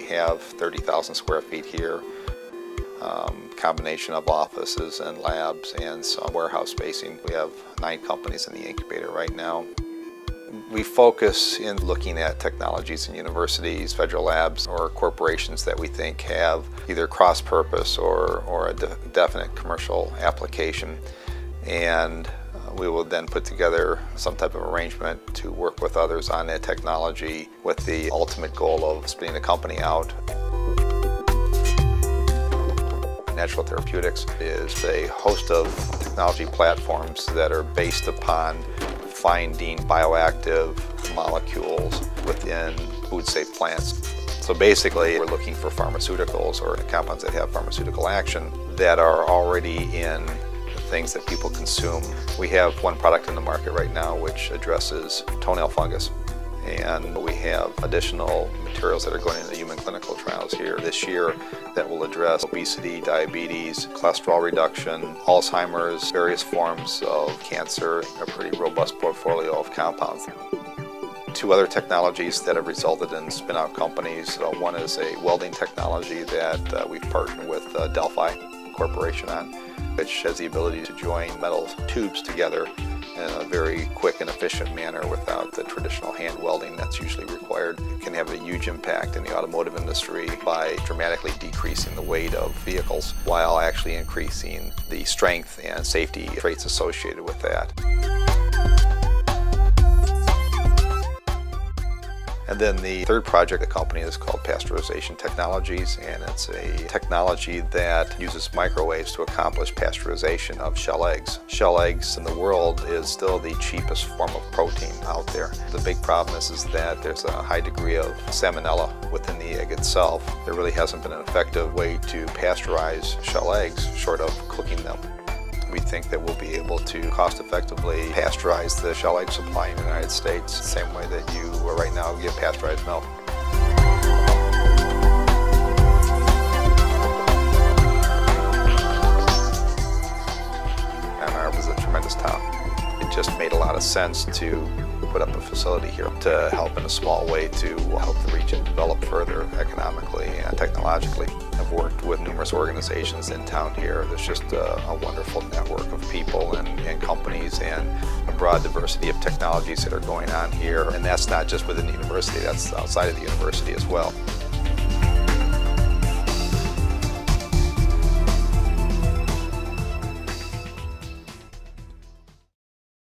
have 30,000 square feet here. Um, combination of offices and labs and some warehouse spacing. We have nine companies in the incubator right now. We focus in looking at technologies in universities, federal labs, or corporations that we think have either cross-purpose or, or a de definite commercial application. And we will then put together some type of arrangement to work with others on that technology with the ultimate goal of spinning the company out. Natural Therapeutics is a host of technology platforms that are based upon finding bioactive molecules within food-safe plants. So basically, we're looking for pharmaceuticals or compounds that have pharmaceutical action that are already in things that people consume. We have one product in the market right now which addresses toenail fungus. And we have additional materials that are going into human clinical trials here this year that will address obesity, diabetes, cholesterol reduction, Alzheimer's, various forms of cancer, a pretty robust portfolio of compounds. Two other technologies that have resulted in spin-out companies. Uh, one is a welding technology that uh, we've partnered with uh, Delphi Corporation on, which has the ability to join metal tubes together in a very quick and efficient manner without the traditional hand welding that's usually required. It can have a huge impact in the automotive industry by dramatically decreasing the weight of vehicles while actually increasing the strength and safety traits associated with that. And then the third project, the company is called Pasteurization Technologies, and it's a technology that uses microwaves to accomplish pasteurization of shell eggs. Shell eggs in the world is still the cheapest form of protein out there. The big problem is, is that there's a high degree of salmonella within the egg itself. There really hasn't been an effective way to pasteurize shell eggs short of cooking them. We think that we'll be able to cost effectively pasteurize the shell egg supply in the United States, the same way that you right now get pasteurized milk. Ann Arbor is a tremendous town. It just made a lot of sense put up a facility here to help in a small way to help the region develop further economically and technologically. I've worked with numerous organizations in town here. There's just a, a wonderful network of people and, and, companies and a broad diversity of technologies that are going on here. And that's not just within the university, that's outside of the university as well.